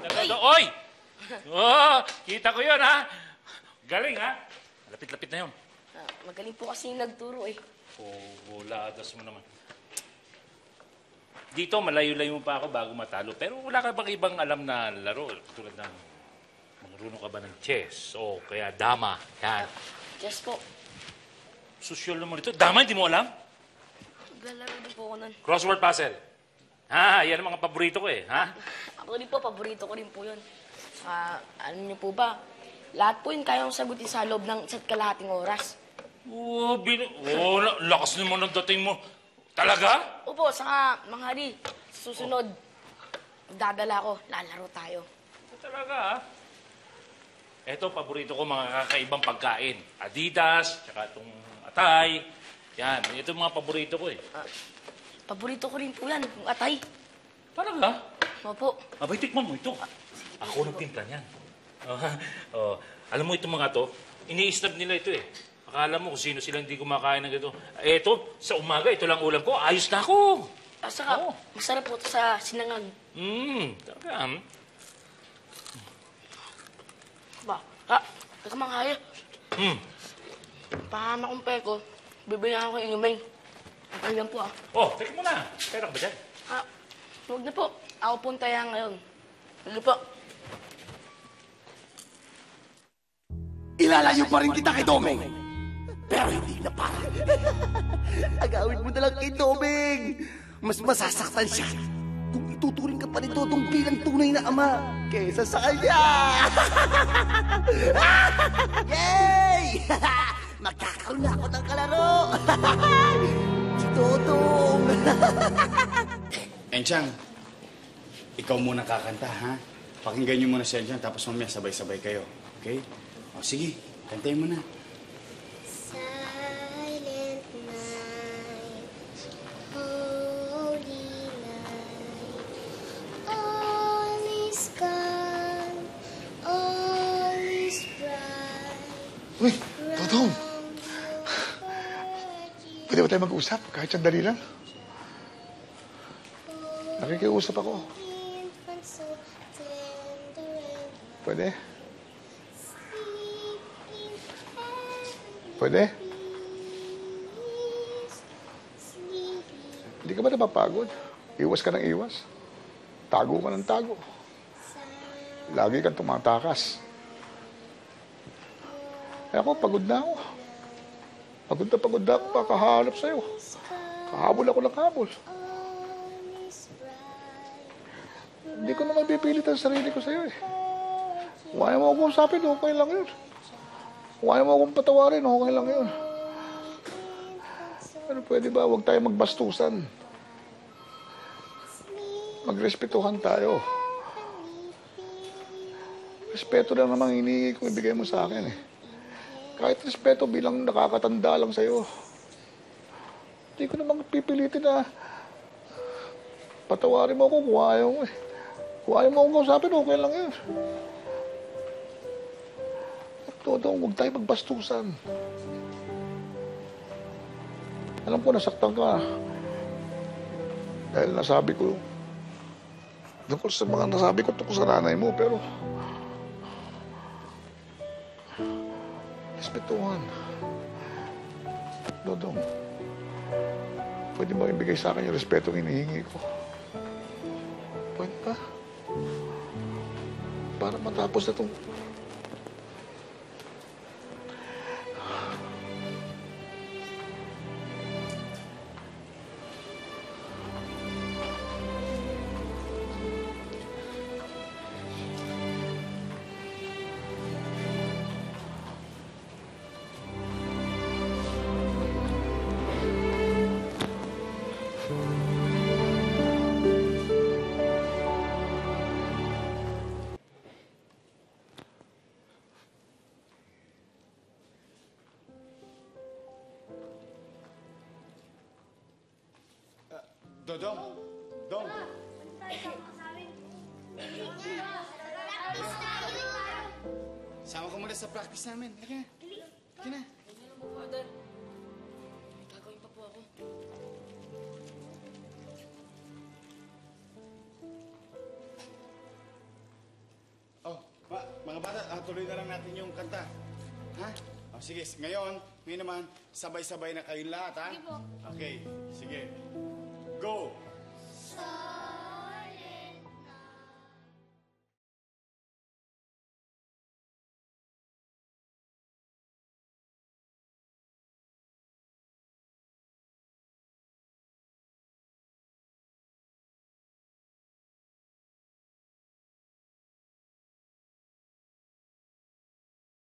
Lapit agad. Oy! Oh, kita ko yun, ha? Galing, ha? Lapit-lapit na yun. Ah, magaling po kasi yung nagturo eh. Oh, buladas mo naman. Dito, malayo-layo mo pa ako bago matalo. Pero wala ka bang ibang alam na laro? Tulad ng marunong ka ba ng chess? O kaya dama. Yan. Yes po. Social naman ito. Dama, hindi mo alam? Naglalaro din po ako nun. Crossword puzzle. Ha, yan ang mga paborito ko eh. Ha? Ako din po, paborito ko rin po yun. Ah, ano niyo po ba? Lahat po yun kayang sagutin sa loob ng isa't kalahating oras. Oh, bin... oh la- lakas naman ang dating mo. Talaga? Opo, saka mga hari, susunod, dadala ko, lalaro tayo. Talaga, ha? Ito, paborito ko mga kakaibang pagkain. Adidas, tsaka itong atay. Yan, ito mga paborito ko eh. Ah, paborito ko rin po yan, yung atay. Talaga? Opo. Abay, tikman mo ito. Ako nagtimpla niyan. Oh, oh, alam mo itong mga to, ini-snub nila ito eh. Akala mo kung sino sila hindi kumakain ng ito. Eh, ito, sa umaga, ito lang ulam ko. Ayos na ako. Ah, saka, Oo. masarap po ito sa sinangag. Hmm, talaga. hmm. Ba, ah, teka mga hari, Hmm. pahama kong peko, bibigyan ako ng inumin. Ayan po ah. Oh, teka muna. Pera ka ba dyan? Ah, huwag na po. Ako po ang taya ngayon. Sige po. Ilalayo pa rin kita kay Domeng. Pero hindi na para. Agawin mo na lang kay Domeng. Mas masasaktan siya kung ituturing ka pa ni Dodong bilang tunay na ama kesa sa kanya. Yay! Magkakaroon na ako ng kalaro. si Dodong. Enchang, ikaw muna kakanta, ha? Pakinggan niyo muna si Enchang, tapos mamaya sabay-sabay kayo. Okay? O, sige, kantayin mo na. Silent night, holy night, all is calm, all is bright. Uy, Totong, pwede ba tayo mag-usap kahit sandali lang? Nakikiusap ako. Pwede? Pwede? Hindi ka ba napapagod? Iwas ka ng iwas. Tago ka ng tago. Lagi kang tumatakas. Eh ako, pagod na ako. Pagod na pagod na ako kakahanap sa'yo. Kahabol ako ng habol. Hindi ko naman pipilit ang sarili ko sa'yo eh. Kung ayaw mo akong usapin, okay lang yun. Kung ayaw mo akong patawarin, okay lang yun. Pero pwede ba, huwag tayo magbastusan. Magrespetuhan tayo. Respeto lang namang hinihingi kong ibigay mo sa akin eh. Kahit respeto bilang nakakatanda lang sa'yo. Hindi ko namang pipilitin na patawarin mo ako kung ayaw mo eh. Kung ayaw mo akong kausapin, okay lang yun. At todo, huwag tayo magbastusan. Alam ko nasaktan ka. Dahil nasabi ko, tungkol sa mga nasabi ko tungkol sa nanay mo, pero respetuhan. Dodong, pwede mo ibigay sa akin yung respetong hinihingi ko. Pwede ba? Para matapos na itong... Dodong! Dong! Sama ko muna sa practice namin. Halika na. Halika na. Gagawin pa po ako. bata, ah, tuloy na lang natin yung kanta. Ha? O, sige, ngayon, ngayon naman, sabay-sabay na kayong lahat, ha? Sige po. Okay, sige. Go!